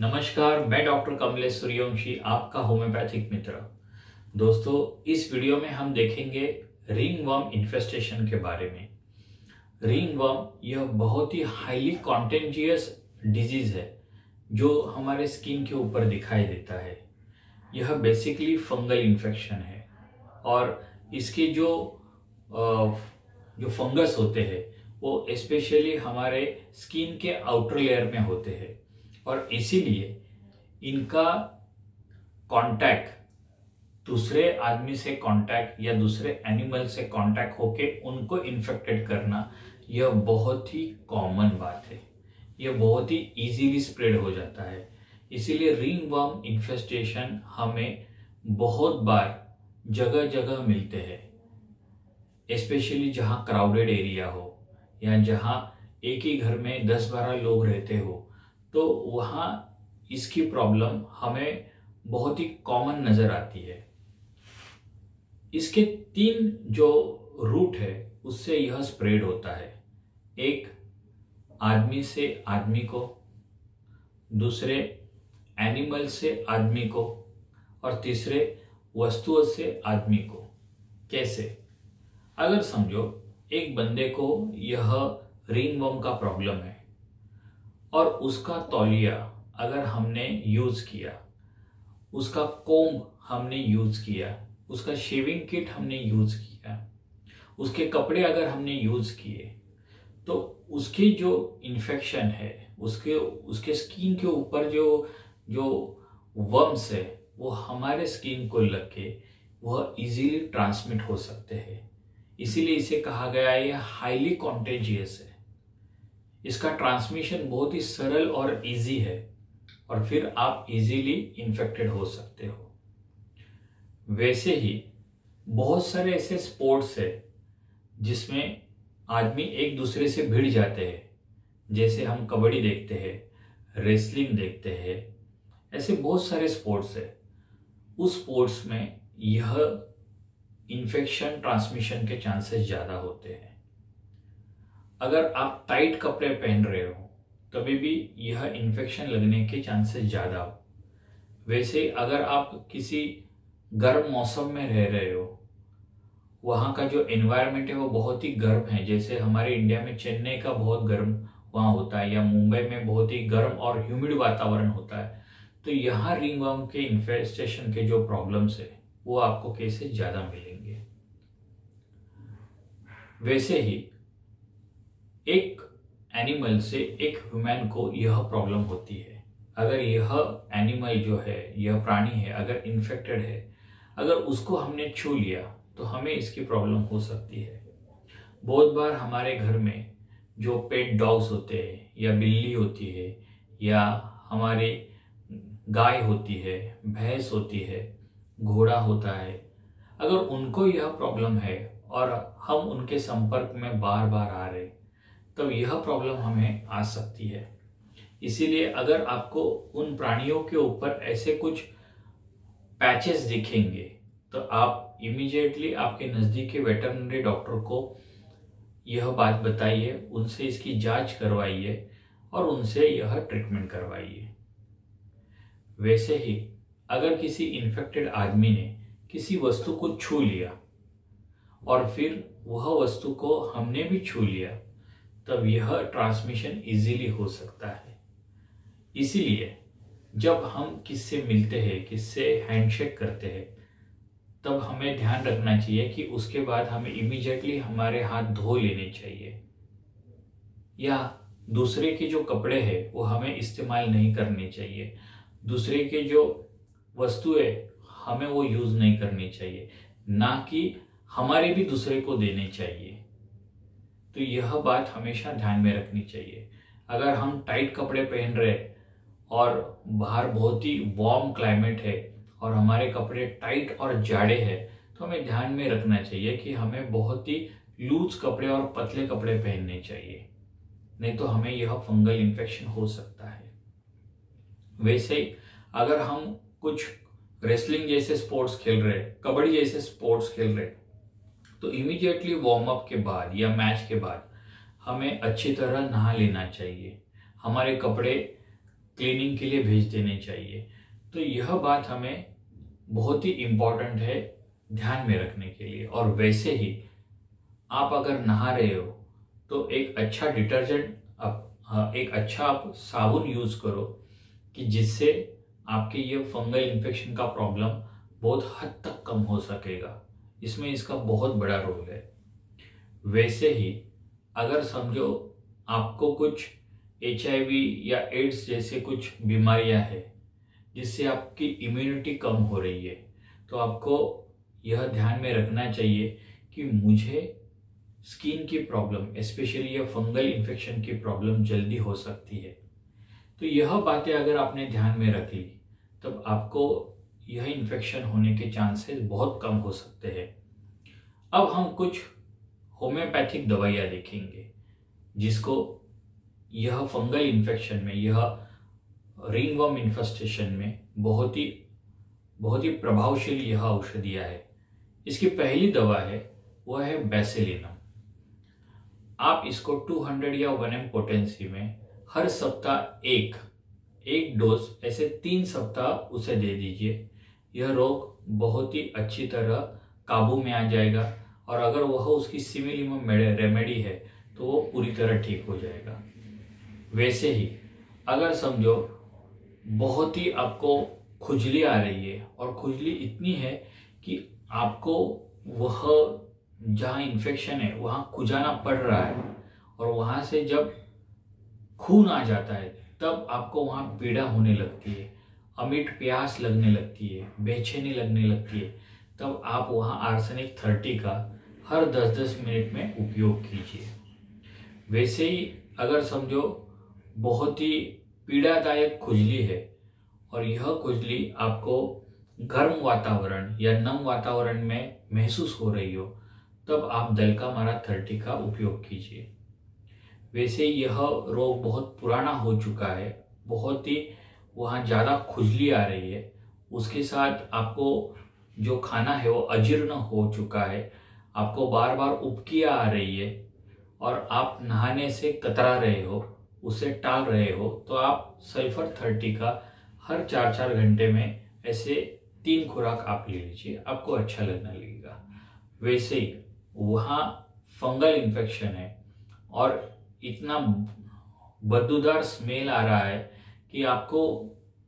नमस्कार, मैं डॉक्टर कमलेश सूर्यवंशी, आपका होम्योपैथिक मित्र। दोस्तों, इस वीडियो में हम देखेंगे रिंग वर्म इन्फेस्टेशन के बारे में। रिंग वर्म यह बहुत ही हाईली कॉन्टेंजियस डिज़ीज़ है, जो हमारे स्किन के ऊपर दिखाई देता है। यह बेसिकली फंगल इन्फेक्शन है। और इसके जो जो फंगस होते हैं, वो स्पेशली हमारे स्किन के आउटर लेयर में होते हैं। और इसीलिए इनका कांटेक्ट दूसरे आदमी से कांटेक्ट या दूसरे एनिमल से कांटेक्ट होके उनको इन्फेक्टेड करना, यह बहुत ही कॉमन बात है। यह बहुत ही इजीली स्प्रेड हो जाता है। इसीलिए रिंग वर्म इन्फेस्टेशन हमें बहुत बार जगह जगह मिलते हैं। स्पेशली जहाँ क्राउडेड एरिया हो या जहाँ एक ही घर में दस बारह लोग रहते हो तो वहाँ इसकी प्रॉब्लम हमें बहुत ही कॉमन नज़र आती है। इसके तीन जो रूट है, उससे यह स्प्रेड होता है। एक, आदमी से आदमी को। दूसरे एनिमल से आदमी को। और तीसरे, वस्तुओं से आदमी को। कैसे? अगर समझो, एक बंदे को यह रिंग का प्रॉब्लम है। और उसका तौलिया अगर हमने यूज़ किया, उसका कोम्ब हमने यूज़ किया, उसका शेविंग किट हमने यूज़ किया, उसके कपड़े अगर हमने यूज़ किए तो उसकी जो इन्फेक्शन है, उसके उसके स्किन के ऊपर जो जो वर्म्स है, वो हमारे स्किन को लग के वह इजीली ट्रांसमिट हो सकते हैं। इसीलिए इसे कहा गया है हाईली कॉन्टेजियस है। इसका ट्रांसमिशन बहुत ही सरल और इजी है और फिर आप इजीली इन्फेक्टेड हो सकते हो। वैसे ही बहुत सारे ऐसे स्पोर्ट्स है जिसमें आदमी एक दूसरे से भिड़ जाते हैं। जैसे हम कबड्डी देखते हैं रेसलिंग देखते हैं, ऐसे बहुत सारे स्पोर्ट्स है। उस स्पोर्ट्स में यह इन्फेक्शन ट्रांसमिशन के चांसेस ज़्यादा होते हैं। अगर आप टाइट कपड़े पहन रहे हो, तभी भी यह इन्फेक्शन लगने के चांसेस ज़्यादा हो। वैसे अगर आप किसी गर्म मौसम में रह रहे हो, वहाँ का जो एनवायरनमेंट है वो बहुत ही गर्म है। जैसे हमारे इंडिया में चेन्नई का बहुत गर्म वहाँ होता है या मुंबई में बहुत ही गर्म और ह्यूमिड वातावरण होता है तो यहाँ रिंग वर्म के इन्फेस्टेशन के जो प्रॉब्लम्स है, वो आपको कैसे ज़्यादा मिलेंगे। वैसे ही एक एनिमल से एक ह्यूमन को यह प्रॉब्लम होती है। अगर यह एनिमल जो है, यह प्राणी है, अगर इन्फेक्टेड है, अगर उसको हमने छू लिया तो हमें इसकी प्रॉब्लम हो सकती है। बहुत बार हमारे घर में जो पेट डॉग्स होते हैं, या बिल्ली होती है, या हमारी गाय होती है, भैंस होती है, घोड़ा होता है, अगर उनको यह प्रॉब्लम है और हम उनके संपर्क में बार बार आ रहे तब यह प्रॉब्लम हमें आ सकती है। इसीलिए अगर आपको उन प्राणियों के ऊपर ऐसे कुछ पैचेस दिखेंगे तो आप इमीडिएटली आपके नज़दीक के वेटरनरी डॉक्टर को यह बात बताइए, उनसे इसकी जाँच करवाइए और उनसे यह ट्रीटमेंट करवाइए। वैसे ही, अगर किसी इन्फेक्टेड आदमी ने किसी वस्तु को छू लिया और फिर वह वस्तु को हमने भी छू लिया तब यह ट्रांसमिशन इजीली हो सकता है। इसीलिए जब हम किससे मिलते हैं, किससे हैंडशेक करते हैं, तब हमें ध्यान रखना चाहिए कि उसके बाद हमें इमीडिएटली हमारे हाथ धो लेने चाहिए। या दूसरे के जो कपड़े हैं, वो हमें इस्तेमाल नहीं करने चाहिए। दूसरे के जो वस्तुएँ हमें वो यूज़ नहीं करनी चाहिए। ना कि हमारे भी दूसरे को देने चाहिए। तो यह बात हमेशा ध्यान में रखनी चाहिए। अगर हम टाइट कपड़े पहन रहे और बाहर बहुत ही वार्म क्लाइमेट है और हमारे कपड़े टाइट और जाड़े हैं तो हमें ध्यान में रखना चाहिए कि हमें बहुत ही लूज कपड़े और पतले कपड़े पहनने चाहिए। नहीं तो हमें यह फंगल इन्फेक्शन हो सकता है। वैसे अगर हम कुछ रेसलिंग जैसे स्पोर्ट्स खेल रहे, कबड्डी जैसे स्पोर्ट्स खेल रहे तो इमीडिएटली वार्म अप के बाद या मैच के बाद हमें अच्छी तरह नहा लेना चाहिए। हमारे कपड़े क्लीनिंग के लिए भेज देने चाहिए। तो यह बात हमें बहुत ही इंपॉर्टेंट है ध्यान में रखने के लिए। और वैसे ही आप अगर नहा रहे हो तो एक अच्छा डिटर्जेंट आप एक अच्छा आप साबुन यूज़ करो कि जिससे आपके ये फंगल इन्फेक्शन का प्रॉब्लम बहुत हद तक कम हो सकेगा। इसमें इसका बहुत बड़ा रोल है। वैसे ही, अगर समझो आपको कुछ एचआईवी या एड्स जैसे कुछ बीमारियाँ हैं, जिससे आपकी इम्यूनिटी कम हो रही है तो आपको यह ध्यान में रखना चाहिए कि मुझे स्किन की प्रॉब्लम स्पेशली यह फंगल इन्फेक्शन की प्रॉब्लम जल्दी हो सकती है। तो यह बातें अगर आपने ध्यान में रख ली, तब आपको यह इन्फेक्शन होने के चांसेस बहुत कम हो सकते हैं। अब हम कुछ होम्योपैथिक दवाइयाँ देखेंगे, जिसको यह फंगल इन्फेक्शन में, यह रिंगवर्म इन्फेस्टेशन में बहुत ही बहुत ही प्रभावशाली यह औषधियाँ है। इसकी पहली दवा है, वह है बेसिलिनम आप इसको 200 या 1 एम पोटेंसी में हर सप्ताह एक एक डोज ऐसे तीन सप्ताह उसे दे दीजिए। यह रोग बहुत ही अच्छी तरह काबू में आ जाएगा और अगर वह उसकी सिमिलिमम रेमेडी है तो वो पूरी तरह ठीक हो जाएगा। वैसे ही, अगर समझो, बहुत ही आपको खुजली आ रही है और खुजली इतनी है कि आपको वह, जहाँ इन्फेक्शन है, वहाँ खुजाना पड़ रहा है और वहाँ से जब खून आ जाता है, तब आपको वहाँ पीड़ा होने लगती है। अमिट प्यास लगने लगती है, बेचैनी लगने लगती है, तब आप वहाँ आर्सेनिक थर्टी का हर दस दस मिनट में उपयोग कीजिए। वैसे ही अगर समझो बहुत ही पीड़ादायक खुजली है और यह खुजली आपको गर्म वातावरण या नम वातावरण में महसूस हो रही हो, तब आप दलका मारा थर्टी का उपयोग कीजिए। वैसे यह रोग बहुत पुराना हो चुका है, बहुत ही वहाँ ज़्यादा खुजली आ रही है। उसके साथ आपको जो खाना है वो अजीर्ण हो चुका है। आपको बार बार उपकिया आ रही है और आप नहाने से कतरा रहे हो, उसे टाल रहे हो तो आप सल्फ़र थर्टी का हर चार चार घंटे में ऐसे तीन खुराक आप ले लीजिए, आपको अच्छा लगने लगेगा। वैसे ही वहाँ फंगल इन्फेक्शन है और इतना बदबूदार स्मेल आ रहा है कि आपको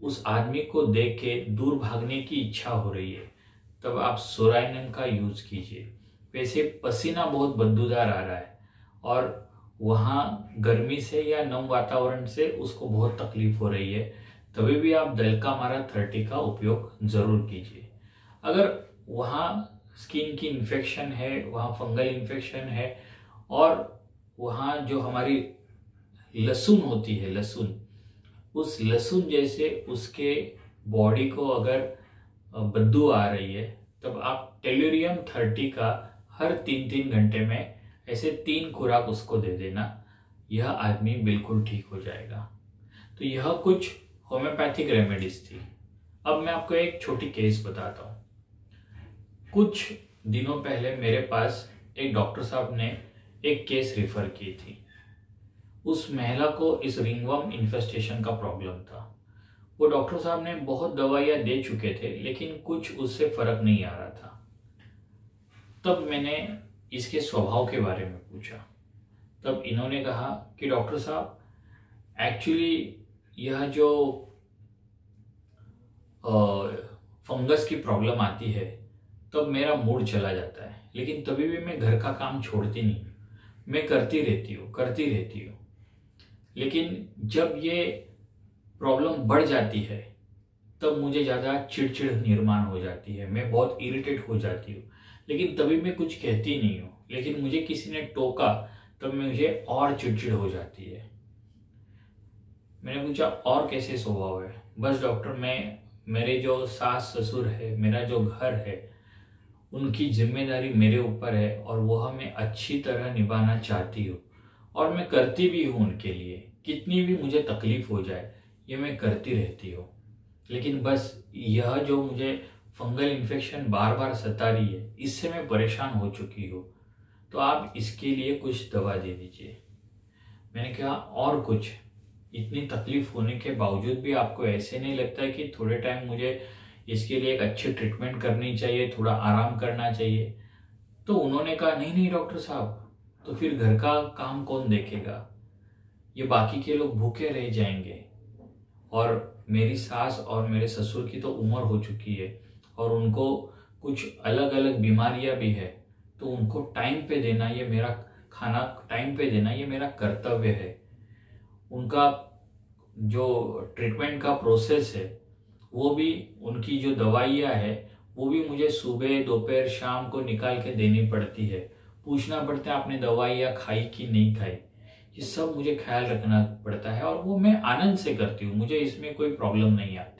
उस आदमी को देख के दूर भागने की इच्छा हो रही है, तब आप सोराइनम का यूज़ कीजिए। वैसे पसीना बहुत बदबूदार आ रहा है और वहाँ गर्मी से या नम वातावरण से उसको बहुत तकलीफ़ हो रही है, तभी भी आप दलका मारा थर्टी का उपयोग ज़रूर कीजिए। अगर वहाँ स्किन की इन्फेक्शन है, वहाँ फंगल इन्फेक्शन है और वहाँ जो हमारी लहसुन होती है लहसुन उस लहसुन जैसे उसके बॉडी को अगर बद्दू आ रही है, तब आप टेल्यूरियम थर्टी का हर तीन तीन घंटे में ऐसे तीन खुराक उसको दे देना, यह आदमी बिल्कुल ठीक हो जाएगा। तो यह कुछ होम्योपैथिक रेमेडीज थी। अब मैं आपको एक छोटी केस बताता हूँ। कुछ दिनों पहले मेरे पास एक डॉक्टर साहब ने एक केस रिफर की थी। उस महिला को इस रिंगवर्म इन्फेस्टेशन का प्रॉब्लम था। वो डॉक्टर साहब ने बहुत दवाइयाँ दे चुके थे, लेकिन कुछ उससे फ़र्क नहीं आ रहा था। तब मैंने इसके स्वभाव के बारे में पूछा। तब इन्होंने कहा कि डॉक्टर साहब एक्चुअली यह जो फंगस की प्रॉब्लम आती है, तब मेरा मूड चला जाता है। लेकिन तभी भी मैं घर का काम छोड़ती नहीं मैं करती रहती हूँ, करती रहती हूँ। लेकिन जब ये प्रॉब्लम बढ़ जाती है, तब मुझे ज़्यादा चिड़चिड़ निर्माण हो जाती है। मैं बहुत इरिटेट हो जाती हूँ। लेकिन तभी मैं कुछ कहती नहीं हूँ। लेकिन मुझे किसी ने टोका, तब मुझे और चिड़चिड़ हो जाती है। मैंने पूछा, और कैसे स्वभाव है? बस डॉक्टर मैं, मेरे जो सास ससुर है, मेरा जो घर है, उनकी ज़िम्मेदारी मेरे ऊपर है और वह मैं अच्छी तरह निभाना चाहती हूँ। और मैं करती भी हूँ उनके लिए। कितनी भी मुझे तकलीफ़ हो जाए, ये मैं करती रहती हूँ। लेकिन बस यह जो मुझे फंगल इन्फेक्शन बार बार सता रही है, इससे मैं परेशान हो चुकी हूँ। तो आप इसके लिए कुछ दवा दे दीजिए। मैंने कहा, और कुछ? इतनी तकलीफ़ होने के बावजूद भी आपको ऐसे नहीं लगता है कि थोड़े टाइम मुझे इसके लिए एक अच्छी ट्रीटमेंट करनी चाहिए, थोड़ा आराम करना चाहिए? तो उन्होंने कहा, नहीं नहीं, डॉक्टर साहब तो फिर घर का काम कौन देखेगा? ये बाकी के लोग भूखे रह जाएँगे। और मेरी सास और मेरे ससुर की तो उम्र हो चुकी है और उनको कुछ अलग अलग बीमारियाँ भी है तो उनको टाइम पे देना ये मेरा खाना टाइम पे देना ये मेरा कर्तव्य है। उनका जो ट्रीटमेंट का प्रोसेस है, वो भी उनकी जो दवाइयाँ है, वो भी मुझे सुबह, दोपहर, शाम को निकाल के देनी पड़ती है। पूछना पड़ता है, आपने दवाई या खाई कि नहीं खाई। ये सब मुझे ख्याल रखना पड़ता है और वो मैं आनंद से करती हूँ, मुझे इसमें कोई प्रॉब्लम नहीं आती।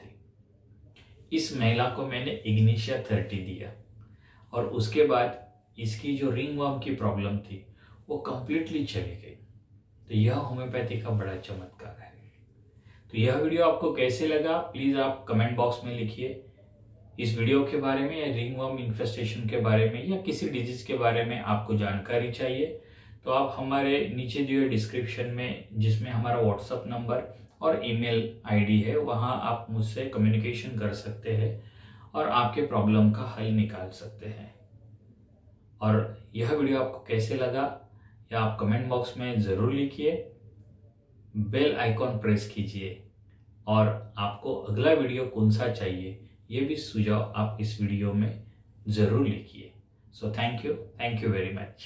इस महिला को मैंने इग्निशिया थर्टी दिया और उसके बाद इसकी जो रिंग वर्म की प्रॉब्लम थी, वो कंप्लीटली चली गई। तो यह होम्योपैथी का बड़ा चमत्कार है। तो यह वीडियो आपको कैसे लगा, प्लीज़ आप कमेंट बॉक्स में लिखिए। इस वीडियो के बारे में या रिंग वर्म इन्फेस्टेशन के बारे में या किसी डिज़ीज़ के बारे में आपको जानकारी चाहिए तो आप हमारे नीचे दिए डिस्क्रिप्शन में, जिसमें हमारा व्हाट्सअप नंबर और ईमेल आईडी है, वहाँ आप मुझसे कम्युनिकेशन कर सकते हैं और आपके प्रॉब्लम का हल निकाल सकते हैं। और यह वीडियो आपको कैसे लगा या आप कमेंट बॉक्स में ज़रूर लिखिए बेल आइकॉन प्रेस कीजिए, और आपको अगला वीडियो कौन सा चाहिए ये भी सुझाव आप इस वीडियो में ज़रूर लिखिए। So thank you thank you very much